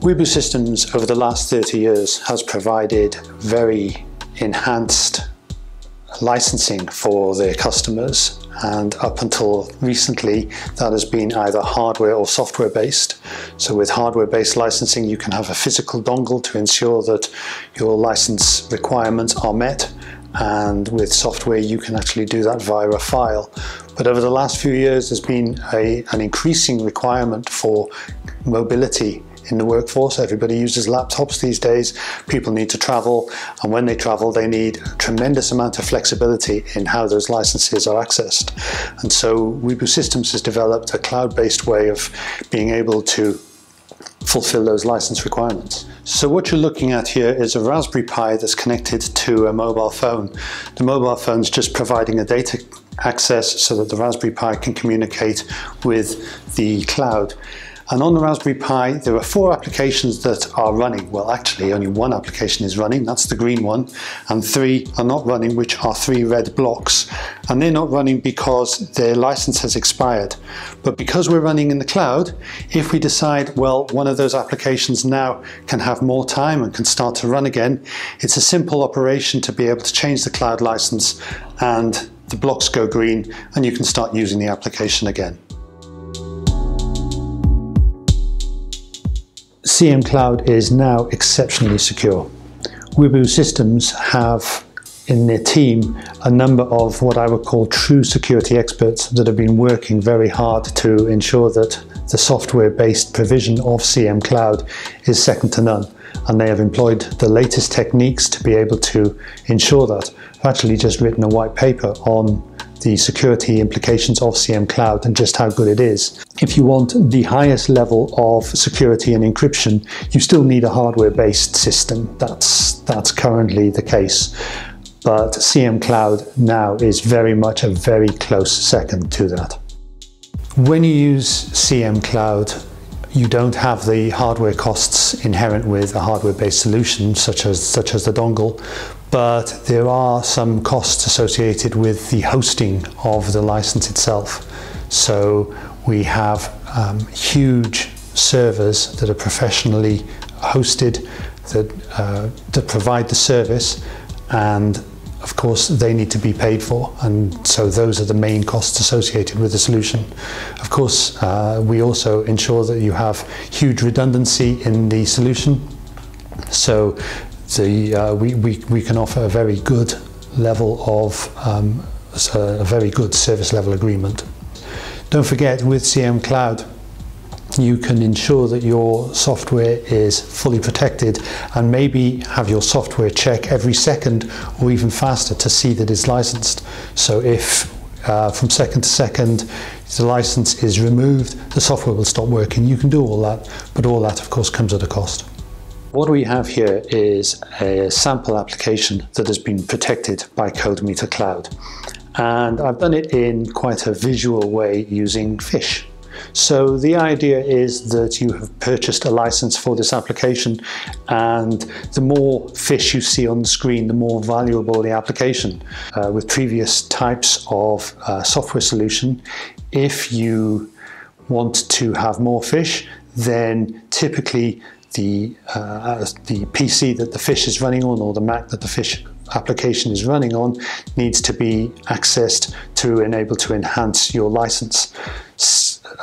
Wibu Systems over the last 30 years has provided very enhanced licensing for their customers and up until recently that has been either hardware or software based. So with hardware based licensing you can have a physical dongle to ensure that your license requirements are met and with software you can actually do that via a file. But over the last few years there's been a, an increasing requirement for mobility in the workforce. Everybody uses laptops these days. People need to travel, and when they travel, they need a tremendous amount of flexibility in how those licenses are accessed. And so Wibu Systems has developed a cloud-based way of being able to fulfill those license requirements. So what you're looking at here is a Raspberry Pi that's connected to a mobile phone. The mobile phone is just providing a data access so that the Raspberry Pi can communicate with the cloud. And on the Raspberry Pi, there are four applications that are running. Well, actually, only one application is running, that's the green one, and three are not running, which are three red blocks. And they're not running because their license has expired. But because we're running in the cloud, if we decide, well, one of those applications now can have more time and can start to run again, it's a simple operation to be able to change the cloud license and the blocks go green and you can start using the application again. CM Cloud is now exceptionally secure. Wibu Systems have in their team a number of what I would call true security experts that have been working very hard to ensure that the software-based provision of CM Cloud is second to none. And they have employed the latest techniques to be able to ensure that. I've actually just written a white paper on the security implications of CM Cloud and just how good it is. If you want the highest level of security and encryption, you still need a hardware-based system. That's, that's currently the case. But CM Cloud now is very much a very close second to that. When you use CM Cloud, you don't have the hardware costs inherent with a hardware-based solution such as such as the dongle, but there are some costs associated with the hosting of the license itself. So we have um, huge servers that are professionally hosted that, uh, that provide the service and of course they need to be paid for and so those are the main costs associated with the solution. Of course uh, we also ensure that you have huge redundancy in the solution so the, uh, we, we, we can offer a very good level of um, a very good service level agreement. Don't forget with CM Cloud you can ensure that your software is fully protected and maybe have your software check every second or even faster to see that it's licensed. So if uh, from second to second the license is removed, the software will stop working. You can do all that, but all that of course comes at a cost. What we have here is a sample application that has been protected by CodeMeter Cloud. And I've done it in quite a visual way using fish. So the idea is that you have purchased a license for this application and the more fish you see on the screen, the more valuable the application. Uh, with previous types of uh, software solution, if you want to have more fish, then typically the, uh, the PC that the fish is running on or the Mac that the fish application is running on needs to be accessed to enable to enhance your license.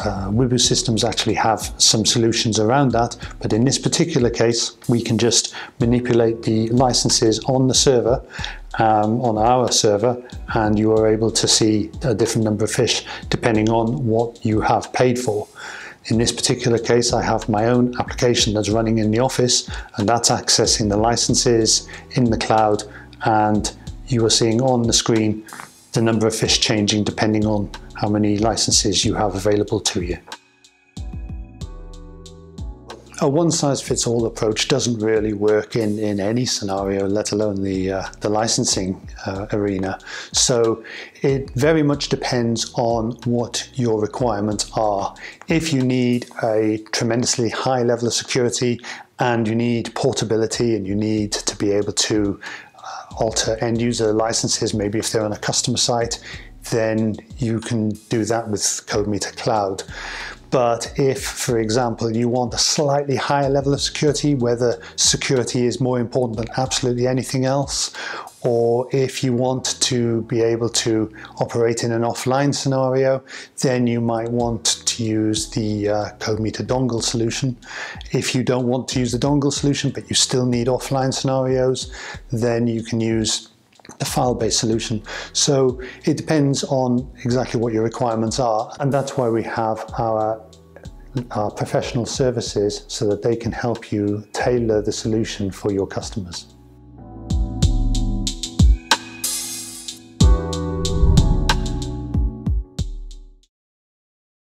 Uh, Wibu systems actually have some solutions around that, but in this particular case, we can just manipulate the licenses on the server, um, on our server, and you are able to see a different number of fish depending on what you have paid for. In this particular case, I have my own application that's running in the office and that's accessing the licenses in the cloud and you are seeing on the screen the number of fish changing depending on how many licenses you have available to you. A one-size-fits-all approach doesn't really work in, in any scenario, let alone the, uh, the licensing uh, arena. So it very much depends on what your requirements are. If you need a tremendously high level of security and you need portability and you need to be able to uh, alter end user licenses, maybe if they're on a customer site, then you can do that with CodeMeter Cloud. But if, for example, you want a slightly higher level of security, whether security is more important than absolutely anything else, or if you want to be able to operate in an offline scenario, then you might want to use the uh, CodeMeter dongle solution. If you don't want to use the dongle solution, but you still need offline scenarios, then you can use the file-based solution. So it depends on exactly what your requirements are, and that's why we have our our professional services so that they can help you tailor the solution for your customers.